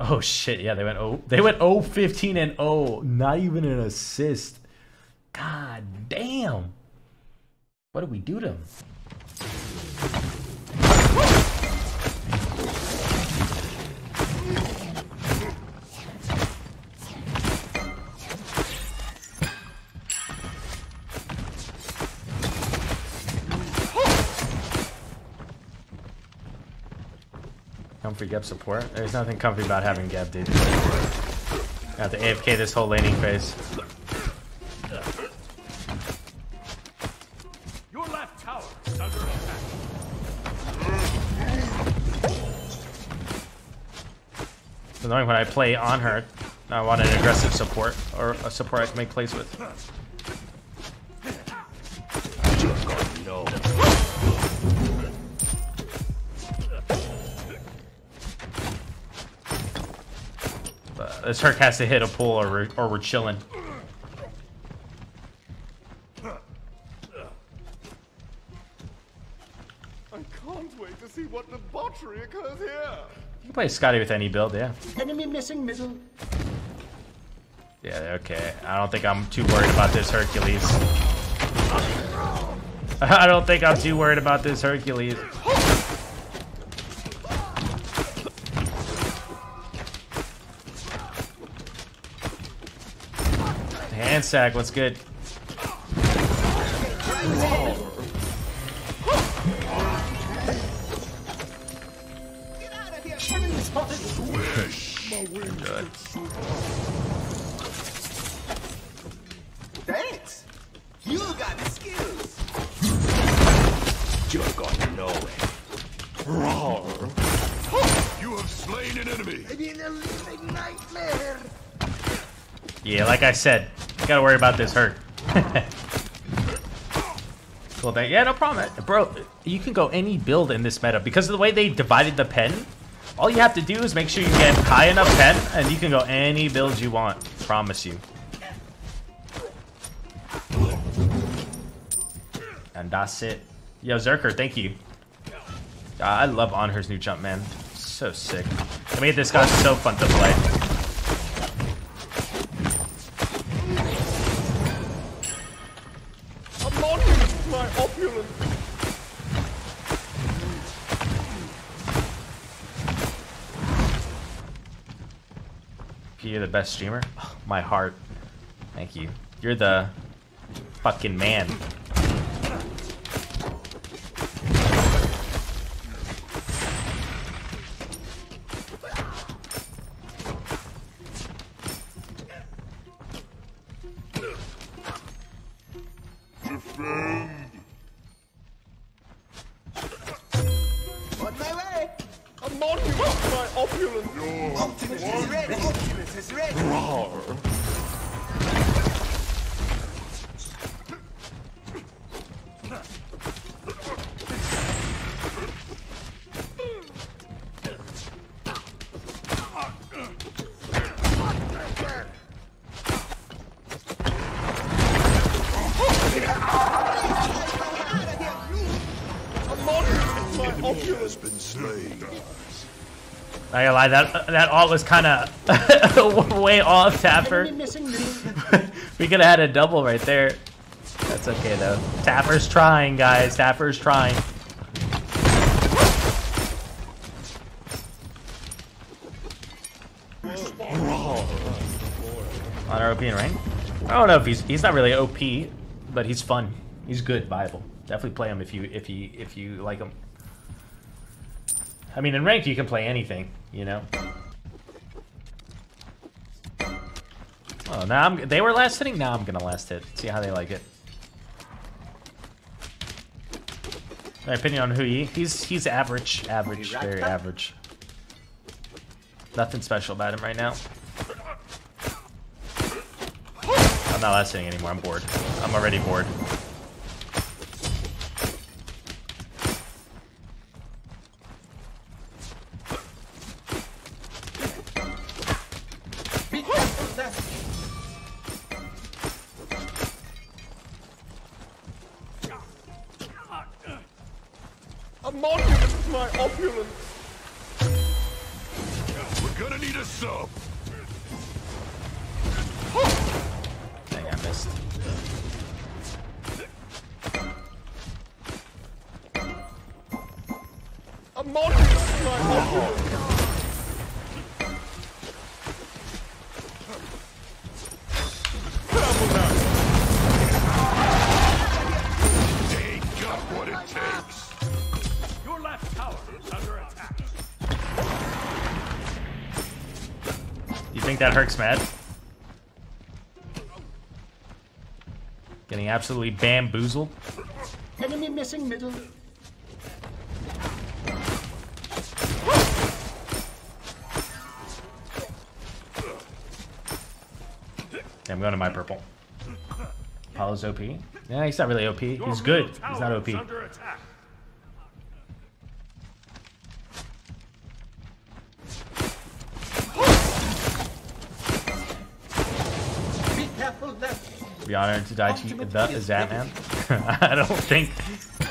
Oh shit! Yeah, they went oh they went 0 15 and oh, Not even an assist. God damn. What did we do to them? Comfy Geb support? There's nothing comfy about having Geb, dude. Got the AFK this whole laning phase. Your left tower is under attack. It's annoying when I play Anhur. I want an aggressive support, or a support I can make plays with. This Herc has to hit a pull or we're, or we're chilling. I can't wait to see what debauchery occurs here. You can play Skadi with any build, yeah. Enemy missing middle. Yeah, okay. I don't think I'm too worried about this Hercules. I don't think I'm too worried about this Hercules. Hand sack, what's good? Enemy spotted. Good. Thanks. You got the skills. You're going nowhere. You have slain an enemy. Maybe in a living nightmare. Yeah, like I said, you gotta worry about this hurt. cool thing. Yeah, no problem. Bro, you can go any build in this meta. Because of the way they divided the pen, all you have to do is make sure you get high enough pen, and you can go any build you want. Promise you. And that's it. Yo, Zerker, thank you. Uh, I love Anhur's new jump, man. So sick. I made this guy so fun to play. You're the best streamer? Oh, my heart. Thank you. You're the fucking man. Opulence. Optimus is ready. Optimus is ready. A monument to been slain. I gotta lie, that that alt was kind of way off, Tapper. Enemy missing middle. we could have had a double right there. That's okay though. Tapper's trying, guys. Tapper's trying. Anhur OP and rank? I don't know if he's he's not really OP, but he's fun. He's good, viable. Definitely play him if you if you if you like him. I mean, in ranked you can play anything, you know. Oh, now I'm. They were last hitting. Now I'm gonna last hit. See how they like it. My opinion on Hou Yi, he's he's average, average, very average. Nothing special about him right now. I'm not last hitting anymore. I'm bored. I'm already bored. A monument to my opulence. We're gonna need need a sub. Dang, I missed. A monument to my opulence. Think that Herc's mad? Getting absolutely bamboozled. Enemy missing middle. Yeah, I'm going to my purple. Apollo's OP. Yeah, he's not really OP. Your He's good. He's not OP. Be honored to die to the that man. I don't think.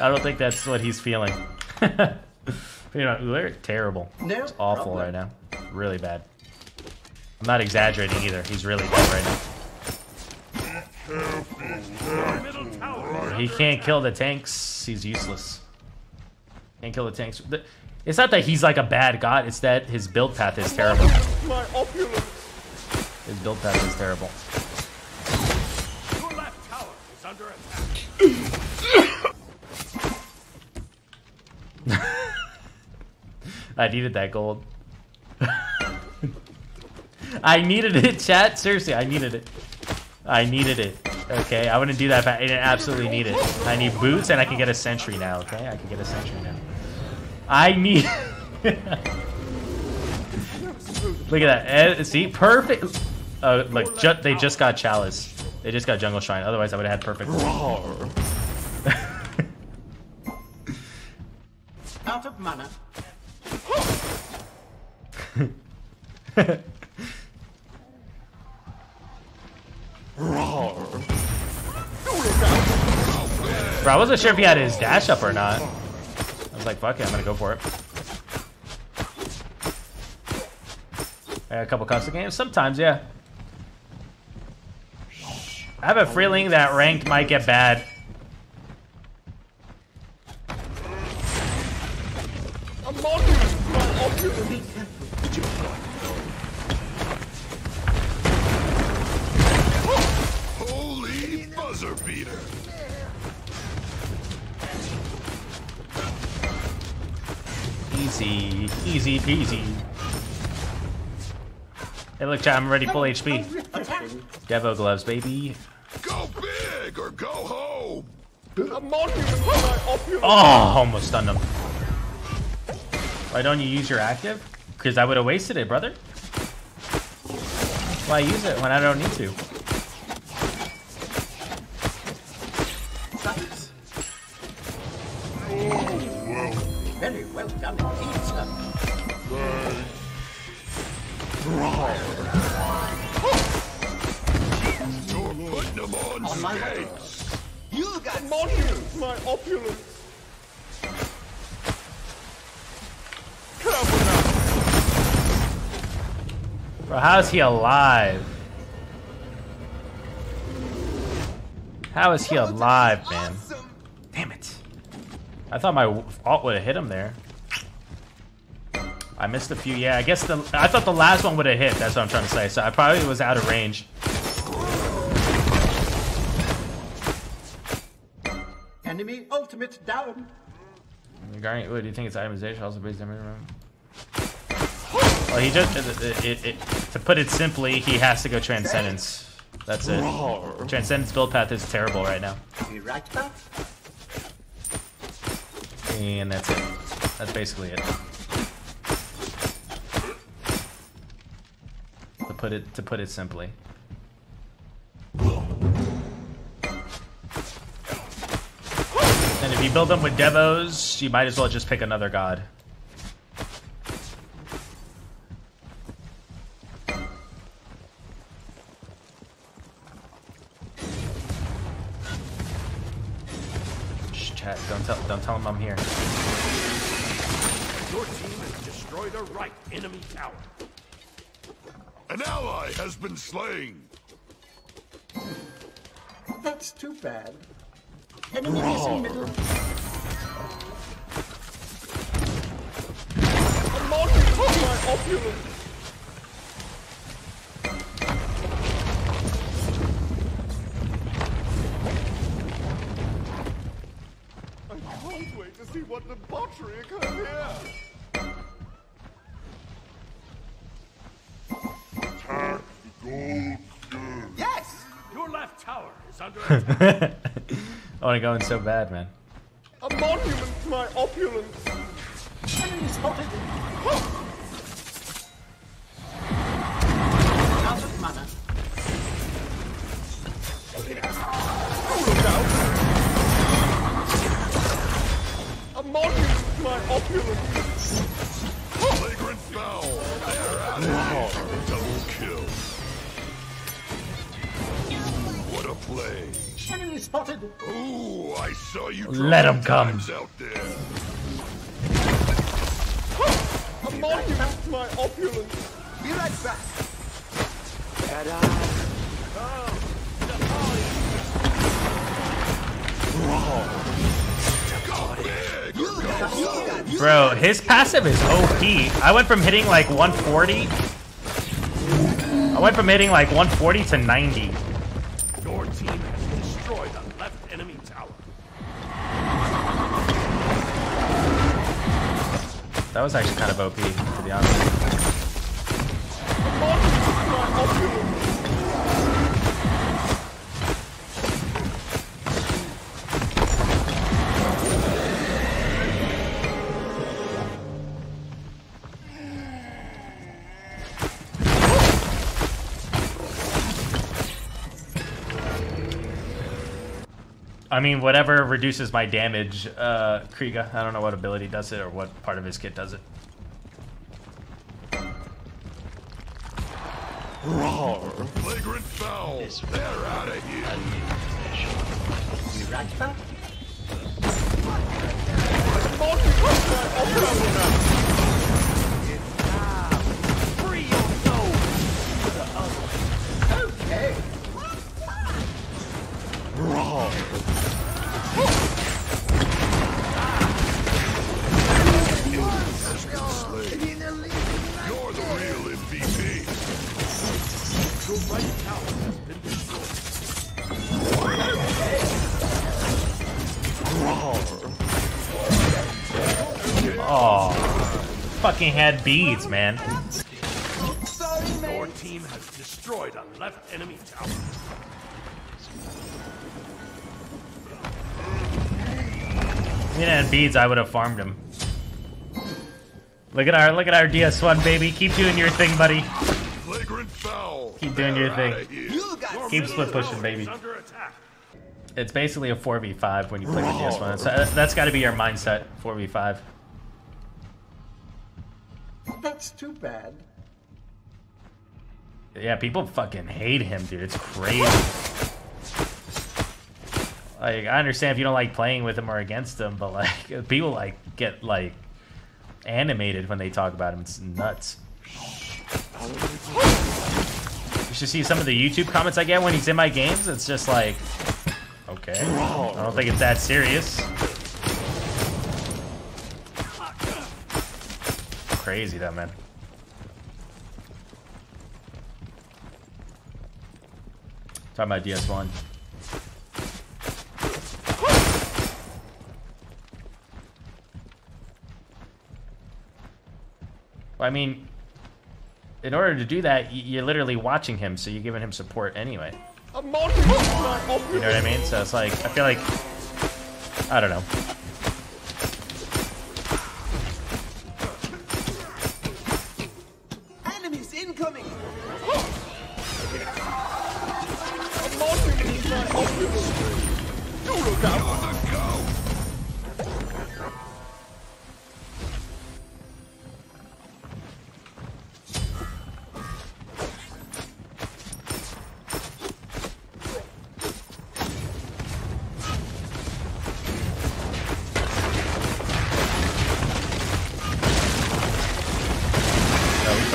I don't think that's what he's feeling. you know, Ullr, terrible. No It's awful problem. right now. Really bad. I'm not exaggerating either. He's really bad right now. Your middle tower is He can't kill the tanks. He's useless. Can't kill the tanks. It's not that he's like a bad god. It's that his build path is terrible. His build path is terrible. Your left tower is under attack. I needed that gold. I needed it, chat. Seriously, I needed it. I needed it. Okay, I wouldn't do that I absolutely need it. I need boots and I can get a sentry now, okay? I can get a sentry now. I need... Look at that. Eh, see? Perfect. Oh, look, ju they just got Chalice. They just got Jungle Shrine. Otherwise, I would have had perfect. Out of mana. Bro, I wasn't sure if he had his dash up or not. I was like, fuck it, I'm gonna go for it. I got a couple custom games? Sometimes, yeah. I have a feeling that ranked might get bad. Holy buzzer beater. Easy, easy peasy. Hey, look, chat, I'm already full HP. Devo gloves, baby. Go big or go home. A monument to my opulence. Oh, almost stunned him. Why don't you use your active? Because I would have wasted it, brother. Why use it when I don't need to? You got a monument to my opulence. Careful now. Bro, how is he alive? How is he alive, man? Damn it. I thought my alt would have hit him there. I missed a few. Yeah, I guess the I thought the last one would have hit. That's what I'm trying to say. So I probably was out of range. Ultimate down. Regarding, what do you think it's itemization? Also based on Well, he just it, it, it, to put it simply, he has to go transcendence. That's it. Transcendence build path is terrible right now, Be right back. and that's it. That's basically it. To put it to put it simply. You build them with devos, you might as well just pick another god. Shh, chat. Don't tell. Don't tell him I'm here. Your team has destroyed a right enemy tower. An ally has been slain. That's too bad. Enemy is in middle. A monument to my opulence. I can't wait to see what debauchery occurs here. Attack the gold girl. Yes! Your left tower is under attack. I want to go in so bad, man. A monument to my opulence. Enemy spotted. Out of mana. Look out! A monument to my opulence. Flagrant foul. Enemy spotted. Ooh, I saw you Let 'em drawing come. out there. A monument to my opulence. Be right back. Bro, his passive is OP. I went from hitting like 140. I went from hitting like 140 to 90. That was actually kind of OP, to be honest. I mean, whatever reduces my damage, uh, Kriega. I don't know what ability does it or what part of his kit does it. Flagrant foul. They're out of here. Be right back. Oh, fucking had beads, man. Your team has destroyed a left enemy tower. If he didn't beads, I would have farmed him. Look at our look at our DS1 baby. Keep doing your thing, buddy. Keep doing your thing. outta here. You got Your Keep split pushing, baby. is under attack. It's basically a 4v5 when you play with DS1. So that's got to be your mindset. 4v5. That's too bad. Yeah, people fucking hate him, dude. It's crazy. Like, I understand if you don't like playing with him or against him, but like, people like get like animated when they talk about him. It's nuts. You should see some of the YouTube comments I get when he's in my games. It's just like, okay, I don't think it's that serious. Crazy though, man. Talking about DS1. I mean, in order to do that, you're literally watching him, so you're giving him support anyway. A monument to my You know what I mean? So it's like, I feel like, I don't know.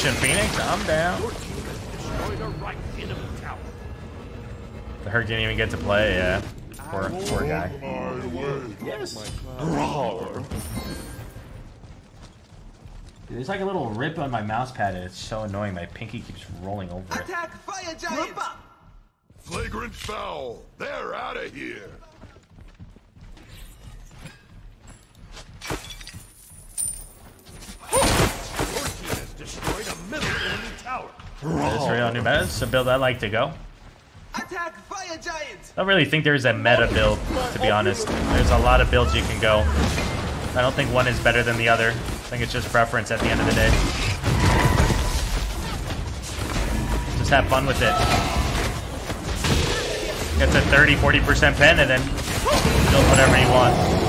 Are we pushing Phoenix? I'm down. Your team has destroy the right enemy tower. The Herc didn't even get to play. Yeah, poor, poor guy. My way. Yes. Dude, There's like a little rip on my mouse pad, and it's so annoying. My pinky keeps rolling over it. Attack fire giant. Flagrant foul. They're out of here. Your team has destroyed a middle enemy tower. That's real new meta. It's a build I like to go. Attack fire giant. I don't really think there's a meta build, to be honest. There's a lot of builds you can go. I don't think one is better than the other. I think it's just preference at the end of the day. Just have fun with it. Get to 30, 40% pen and then build whatever you want.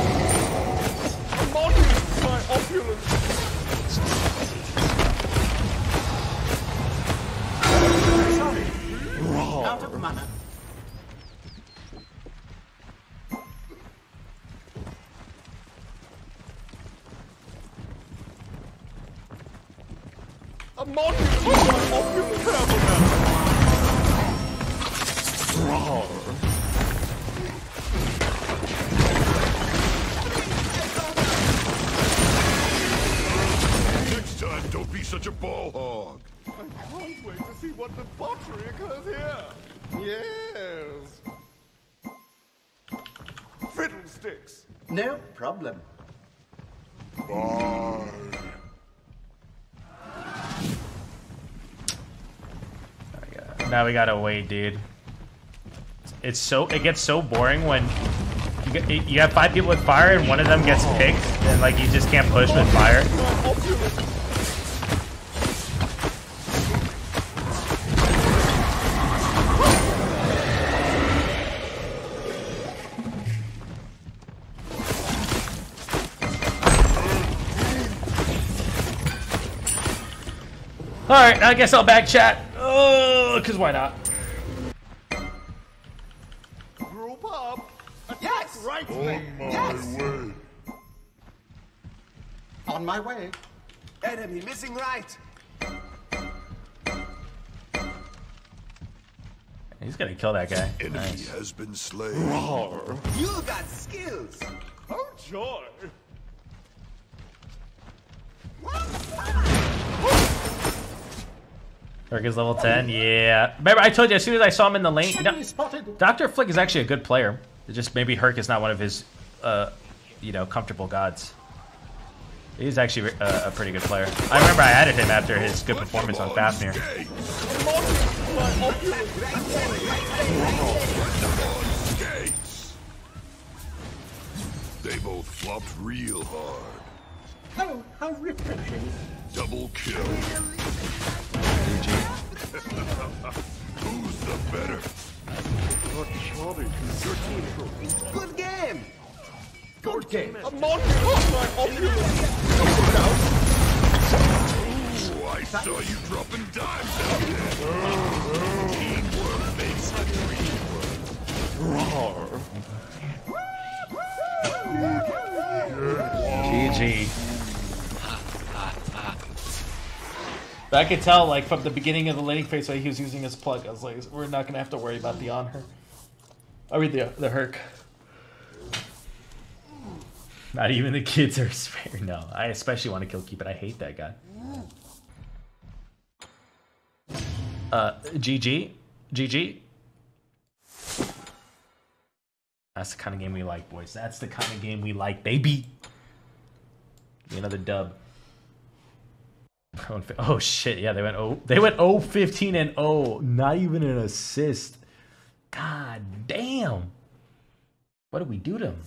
Out of mana. A monument Fiddlesticks. No problem. Bye. Now we gotta wait, dude. It's so it gets so boring when you, get, you have five people with fire and one of them gets picked, and like you just can't push with fire. All right, I guess I'll back chat. Oh, cause why not? Group up. Attack Yes. right On wing. my Yes. way. On my way. Enemy missing right. He's gonna kill that guy. Enemy Nice. has been slain. You got skills. Oh joy. Herc is level 10. Yeah. Remember, I told you as soon as I saw him in the lane. Enemy spotted. Dr. Flick is actually a good player. It's just maybe Herc is not one of his, uh, you know, comfortable gods. He's actually uh, a pretty good player. I remember I added him after his good performance on Fafnir. Skate. A monument to my opulence. Skates. They both flopped real hard. Oh, how refreshing. Double kill. Who's the better? Good game. Good game. A monument to my opulence. Ooh, I saw you dropping dimes out there. Teamwork makes the dream work. GG. But I could tell, like, from the beginning of the laning phase, why he was using his plug. I was like, we're not gonna have to worry about the Anhur. I mean, the the Herc. Not even the kids are spared. No, I especially want to kill Keep it. I hate that guy. Uh, GG, GG. That's the kind of game we like, boys. That's the kind of game we like, baby. Another dub. Oh shit! Yeah, they went oh they went 0 15 and oh, Not even an assist. God damn. What did we do to them?